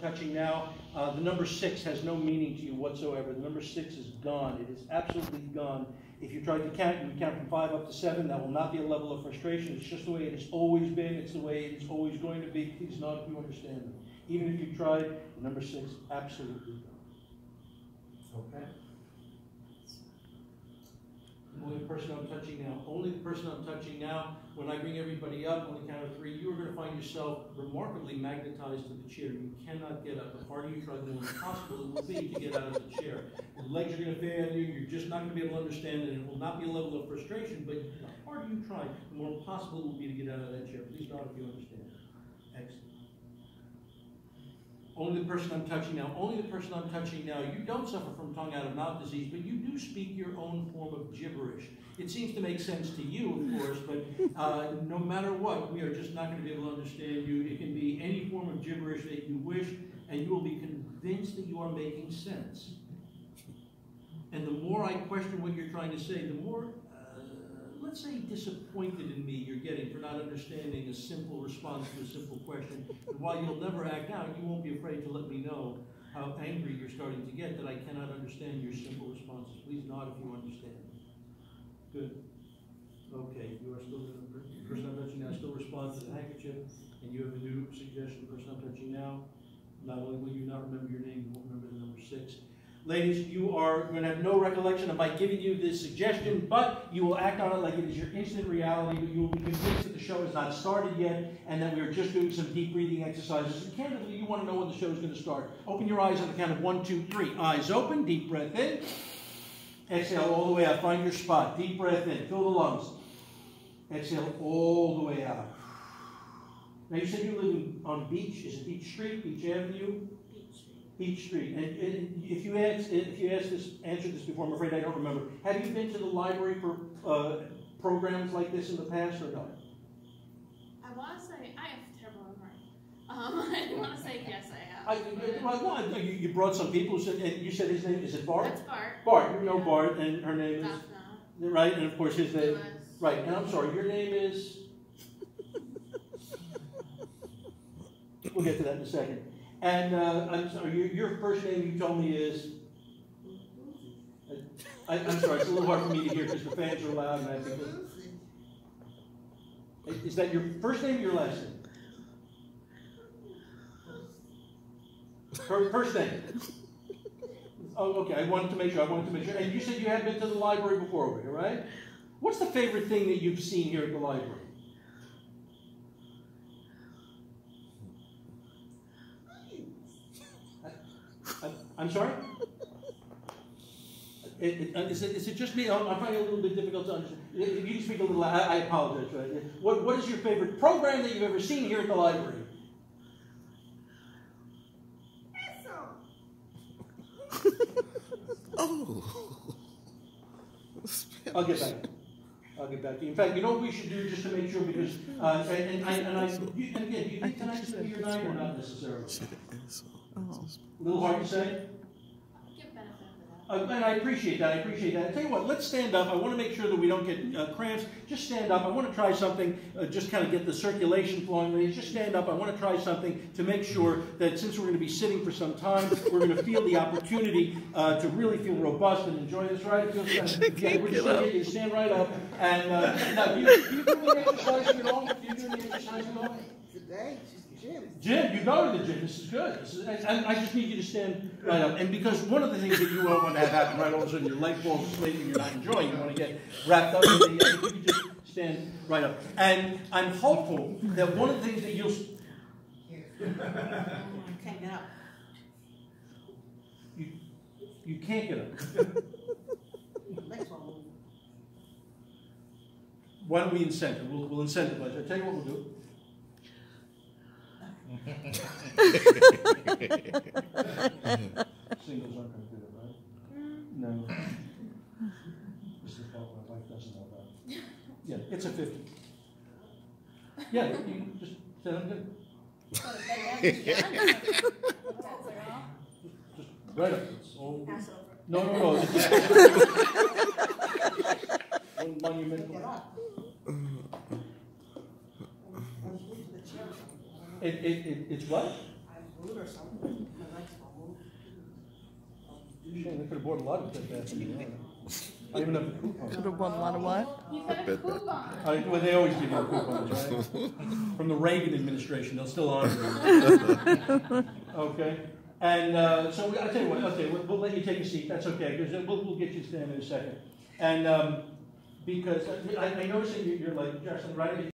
touching now. Uh, the number six has no meaning to you whatsoever. The number six is gone. It is absolutely gone. If you try to count, you count from five up to seven. That will not be a level of frustration. It's just the way it has always been. It's the way it is always going to be. Please not if you understand. Even if you tried, number six, absolutely gone. Okay? Only the person I'm touching now. Only the person I'm touching now. When I bring everybody up on the count of three, you are going to find yourself remarkably magnetized to the chair. You cannot get up. The harder you try, the more impossible it will be to get out of the chair. Your legs are going to fail you. You're just not going to be able to understand it. It will not be a level of frustration, but the harder you try, the more impossible it will be to get out of that chair. Please nod if you understand. Excellent. Only the person I'm touching now, only the person I'm touching now, you don't suffer from tongue out of mouth disease, but you do speak your own form of gibberish. It seems to make sense to you, of course, but uh, no matter what, we are just not going to be able to understand you. It can be any form of gibberish that you wish, and you will be convinced that you are making sense. And the more I question what you're trying to say, the more let's say, disappointed in me you're getting for not understanding a simple response to a simple question. And while you'll never act out, you won't be afraid to let me know how angry you're starting to get that I cannot understand your simple responses. Please nod if you understand. Good. Okay, you are still the person I'm touching now still responds to the handkerchief, and you have a new suggestion, the person I'm touching now. Not only will you not remember your name, you won't remember the number six. Ladies, you are going to have no recollection of my giving you this suggestion, but you will act on it like it is your instant reality. You will be convinced that the show has not started yet and that we are just doing some deep breathing exercises. And candidly, you want to know when the show is going to start. Open your eyes on the count of one, two, three. Eyes open, deep breath in. Exhale all the way out. Find your spot. Deep breath in. Fill the lungs. Exhale all the way out. Now, you said you live on Beach. Is it Beach Street, Beach Avenue? Beach Street. And, and if you asked, if you asked this, answered this before, I'm afraid I don't remember. Have you been to the library for uh, programs like this in the past or not? I want to say I have terrible memory. Um, I want to say yes, I have. I, well, no, you, you brought some people. And you said his name is it Bart? That's Bart. Bart. You know yeah. Bart, and her name is right, and of course his name. Right, and I'm sorry, your name is. We'll get to that in a second. And uh, I'm sorry, your, your, first name you told me is. I, am sorry, it's a little hard for me to hear because the fans are loud and I think. Is that your first name or your last name? First name. Oh, okay. I wanted to make sure. I wanted to make sure. And you said you had been to the library before, right? What's the favorite thing that you've seen here at the library? I'm sorry? It, it, uh, is, it, is it just me? I'm, finding it a little bit difficult to understand. If you can speak a little, I, I apologize. Right? What, what is your favorite program that you've ever seen here at the library? oh. I'll get back. I'll get back to you. In fact, you know what we should do just to make sure, because, uh, and, and, I, and, I, you, and again, do you think tonight's going to be your night or not necessarily? Oh. A little hard to say? Uh, and I appreciate that. I appreciate that. I tell you what, let's stand up. I want to make sure that we don't get uh, cramps. Just stand up. I want to try something, uh, just kind of get the circulation flowing. Ladies, just stand up. I want to try something to make sure that since we're going to be sitting for some time, we're going to feel the opportunity uh, to really feel robust and enjoy this, right? It feels kind of, yeah, we're just going to get you to stand right up. And uh, now, do you, do you do any exercise at all? Do you do any exercise at all? Today? Gym. Jim, you go to the gym. This is good. This is, and I just need you to stand right up. And because one of the things that you won't want to have happen right all of a sudden, your leg falls asleep and you're not enjoying. You want to get wrapped up in the. You could just stand right up. And I'm hopeful that one of the things that you'll. Can't get up. You, you can't get up. Why don't we incentivize? We'll, we'll incentivize. I'll tell you what we'll do. Singles aren't going to do it, right? No. This is the part my wife doesn't know about. Yeah, it's a 50. Yeah, you just say I'm good. Just right up. It's all, no, no, no. It's just, one monumental. It, it, it, it's what? food or something. My legs won't. Shame, they could have bought a lot of Bed Bath and Beyond. I even have a coupon. Could have won a lot of what? He's got a coupon. I, well, they always give you coupons, right? From the Reagan administration, they'll still honor them. Okay, and, uh, so, I'll tell you what, okay, we'll, we'll let you take a seat, that's okay, because we'll, we'll get you to stand in a second. And, um, because I, I noticed that you're, you're like, Justin, right,